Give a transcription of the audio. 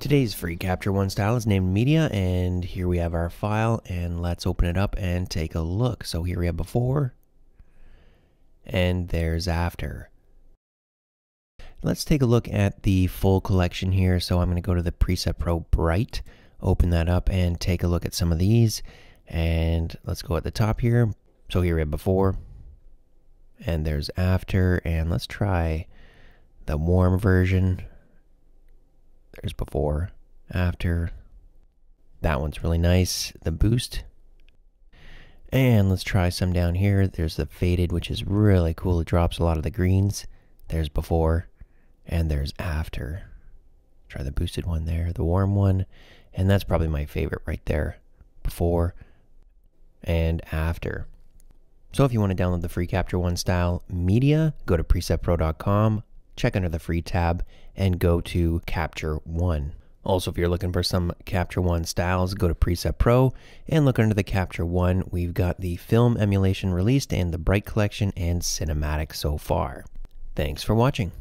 Today's free Capture One style is named Media, and here we have our file, and let's open it up and take a look. So here we have before, and there's after. Let's take a look at the full collection here. So I'm going to go to the Preset Pro Bright, open that up, and take a look at some of these. And let's go at the top here. So here we have before, and there's after, and let's try the warm version there's before, after. That one's really nice. The boost. And let's try some down here. There's the faded, which is really cool. It drops a lot of the greens. There's before, and there's after. Try the boosted one there, the warm one. And that's probably my favorite right there. Before and after. So if you want to download the free Capture One style media, go to presetpro.com check under the free tab and go to Capture One. Also, if you're looking for some Capture One styles, go to Preset Pro and look under the Capture One. We've got the film emulation released and the Bright Collection and Cinematic so far. Thanks for watching.